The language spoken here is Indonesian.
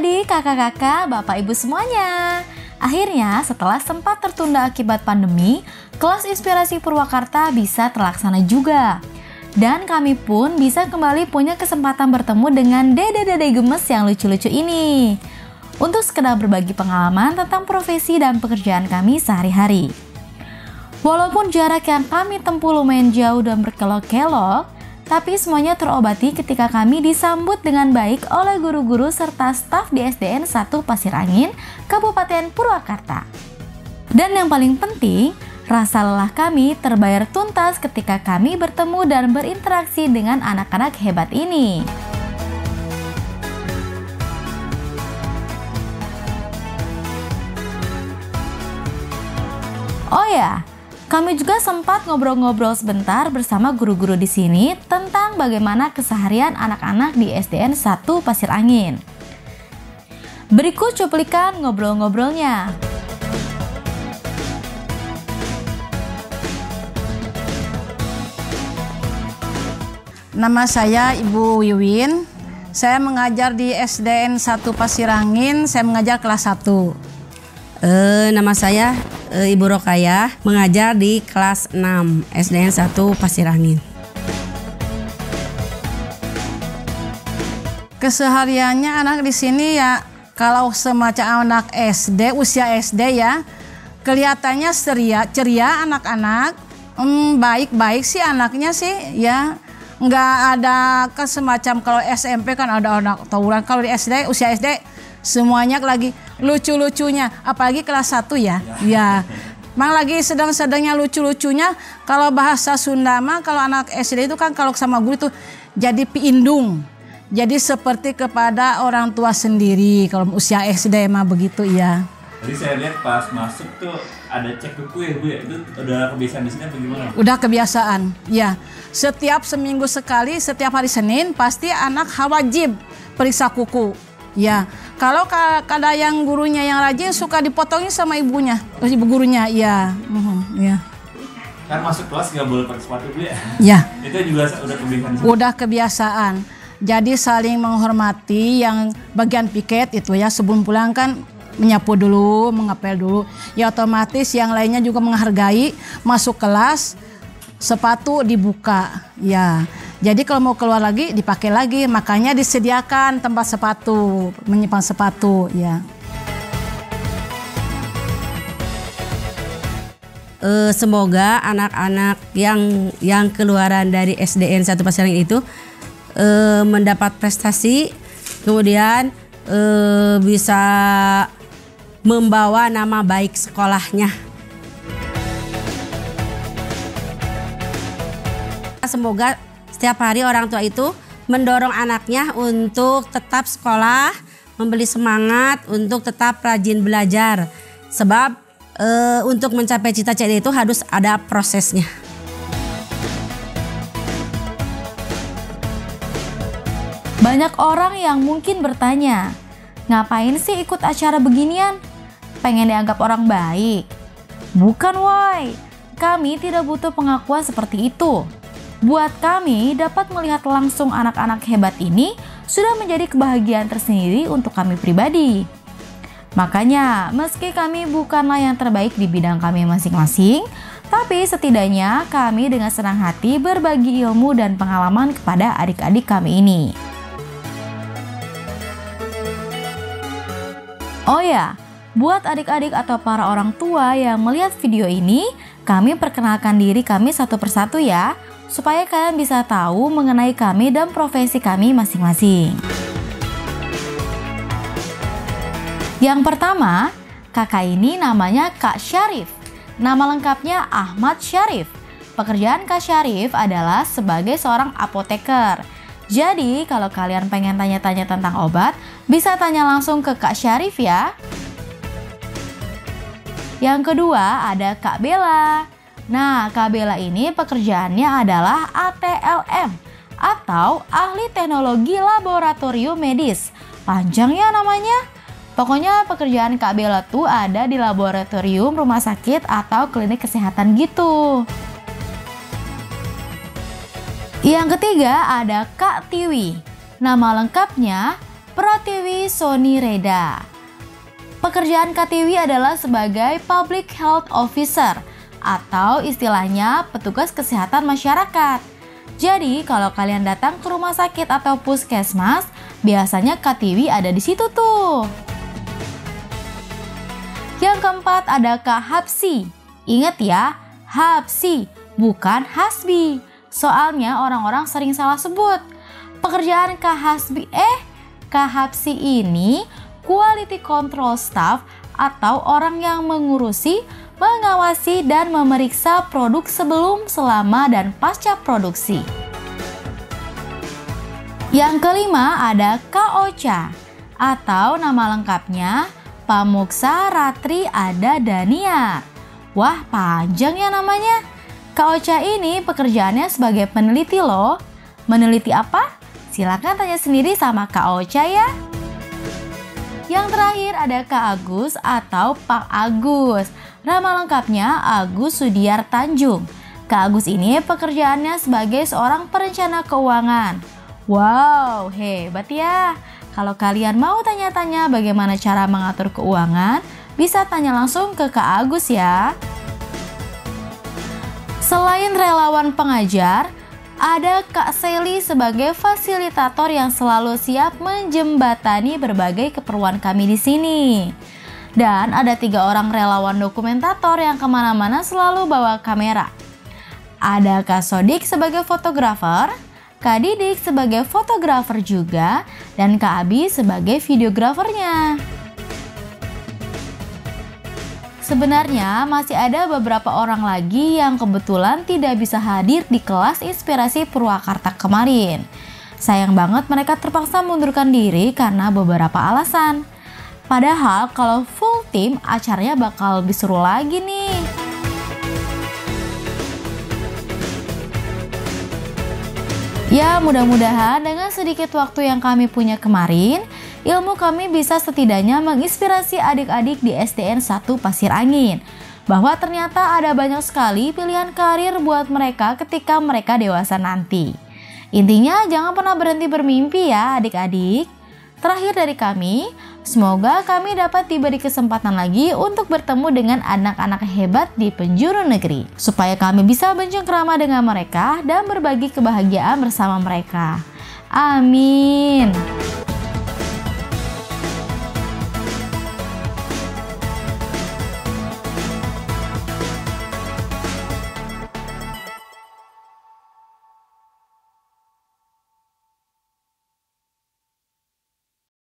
adik-adik, kakak-kakak, bapak ibu semuanya. Akhirnya setelah sempat tertunda akibat pandemi, kelas inspirasi Purwakarta bisa terlaksana juga. Dan kami pun bisa kembali punya kesempatan bertemu dengan dede-dede gemes yang lucu-lucu ini. Untuk sekedar berbagi pengalaman tentang profesi dan pekerjaan kami sehari-hari. Walaupun jarak yang kami tempuh lumayan jauh dan berkelok-kelok, tapi semuanya terobati ketika kami disambut dengan baik oleh guru-guru serta staf di SDN 1 Pasir Angin, Kabupaten Purwakarta. Dan yang paling penting, rasa lelah kami terbayar tuntas ketika kami bertemu dan berinteraksi dengan anak-anak hebat ini. Oh ya, kami juga sempat ngobrol-ngobrol sebentar bersama guru-guru di sini tentang bagaimana keseharian anak-anak di SDN 1 Pasir Angin. Berikut cuplikan ngobrol-ngobrolnya. Nama saya Ibu Wiwin. Saya mengajar di SDN 1 Pasir Angin. Saya mengajar kelas 1. Uh, nama saya uh, Ibu Rokaya mengajar di kelas 6 SDN 1 Pasir Angin. Kesehariannya anak di sini ya kalau semacam anak SD usia SD ya kelihatannya ceria ceria anak-anak hmm, baik-baik sih anaknya sih ya nggak ada kan semacam kalau SMP kan ada anak tawuran. Kalau di SD usia SD semuanya lagi lucu-lucunya. Apalagi kelas 1 ya. Ya. Mang lagi sedang-sedangnya lucu-lucunya. Kalau bahasa Sunda mah kalau anak SD itu kan kalau sama guru itu jadi piindung. Jadi seperti kepada orang tua sendiri. Kalau usia SD mah begitu ya jadi saya lihat pas masuk tuh ada cek kuku ya Bu ya. Itu udah kebiasaan di sini apa gimana? Udah kebiasaan. Ya. Setiap seminggu sekali, setiap hari Senin pasti anak wajib periksa kuku. Ya. Kalau kada yang gurunya yang rajin suka dipotongin sama ibunya, ibu gurunya, ya, uhum, ya. Kan masuk kelas nggak boleh pakai sepatu bu ya? Ya. Itu juga udah kebiasaan. Udah kebiasaan. Jadi saling menghormati yang bagian piket itu ya sebelum pulang kan menyapu dulu, mengapel dulu. Ya otomatis yang lainnya juga menghargai masuk kelas sepatu dibuka. Ya. Jadi kalau mau keluar lagi dipakai lagi, makanya disediakan tempat sepatu, menyimpan sepatu ya. Uh, semoga anak-anak yang yang keluaran dari SDN satu Pasirang itu uh, mendapat prestasi, kemudian uh, bisa membawa nama baik sekolahnya. Semoga setiap hari orang tua itu mendorong anaknya untuk tetap sekolah, membeli semangat untuk tetap rajin belajar. Sebab e, untuk mencapai cita-cita itu harus ada prosesnya. Banyak orang yang mungkin bertanya, ngapain sih ikut acara beginian? Pengen dianggap orang baik? Bukan why, kami tidak butuh pengakuan seperti itu. Buat kami, dapat melihat langsung anak-anak hebat ini sudah menjadi kebahagiaan tersendiri untuk kami pribadi. Makanya, meski kami bukanlah yang terbaik di bidang kami masing-masing, tapi setidaknya kami dengan senang hati berbagi ilmu dan pengalaman kepada adik-adik kami ini. Oh ya, buat adik-adik atau para orang tua yang melihat video ini, kami perkenalkan diri kami satu persatu ya, supaya kalian bisa tahu mengenai kami dan profesi kami masing-masing. Yang pertama, kakak ini namanya Kak Syarif. Nama lengkapnya Ahmad Syarif. Pekerjaan Kak Syarif adalah sebagai seorang apoteker. Jadi, kalau kalian pengen tanya-tanya tentang obat, bisa tanya langsung ke Kak Syarif ya. Yang kedua ada Kak Bella. Nah, Kak Bella ini pekerjaannya adalah ATLM atau Ahli Teknologi Laboratorium Medis. Panjang ya namanya. Pokoknya pekerjaan Kak Bella tuh ada di laboratorium rumah sakit atau klinik kesehatan gitu. Yang ketiga ada Kak Tiwi. Nama lengkapnya Pratiwi Soni Reda. Pekerjaan Katiwi adalah sebagai Public Health Officer atau istilahnya petugas kesehatan masyarakat. Jadi kalau kalian datang ke rumah sakit atau puskesmas, biasanya Katiwi ada di situ tuh. Yang keempat ada Kak Hapsi. Ingat ya, Hapsi, bukan Hasbi. Soalnya orang-orang sering salah sebut. Pekerjaan Kak Hasbi eh Kak Hapsi ini quality control staff atau orang yang mengurusi, mengawasi, dan memeriksa produk sebelum, selama, dan pasca produksi. Yang kelima ada KOCA atau nama lengkapnya Pamuksa Ratri Ada Dania. Wah panjang ya namanya. KOCA ini pekerjaannya sebagai peneliti loh. Meneliti apa? Silakan tanya sendiri sama Kak Ocha ya. Yang terakhir ada Kak Agus atau Pak Agus. Nama lengkapnya Agus Sudiar Tanjung. Kak Agus ini pekerjaannya sebagai seorang perencana keuangan. Wow, hebat ya. Kalau kalian mau tanya-tanya bagaimana cara mengatur keuangan, bisa tanya langsung ke Kak Agus ya. Selain relawan pengajar, ada Kak Seli sebagai fasilitator yang selalu siap menjembatani berbagai keperluan kami di sini. Dan ada tiga orang relawan dokumentator yang ke mana-mana selalu bawa kamera. Ada Kak Sodik sebagai fotografer, Kak Didik sebagai fotografer juga, dan Kak Abi sebagai videografernya. Sebenarnya masih ada beberapa orang lagi yang kebetulan tidak bisa hadir di kelas inspirasi Purwakarta kemarin. Sayang banget mereka terpaksa mundurkan diri karena beberapa alasan. Padahal kalau full tim acaranya bakal lebih seru lagi nih. Ya mudah-mudahan dengan sedikit waktu yang kami punya kemarin, ilmu kami bisa setidaknya menginspirasi adik-adik di SDN 1 Pasir Angin. Bahwa ternyata ada banyak sekali pilihan karir buat mereka ketika mereka dewasa nanti. Intinya jangan pernah berhenti bermimpi ya adik-adik. Terakhir dari kami, semoga kami dapat diberi kesempatan lagi untuk bertemu dengan anak-anak hebat di penjuru negeri. Supaya kami bisa bercengkrama dengan mereka dan berbagi kebahagiaan bersama mereka. Amin.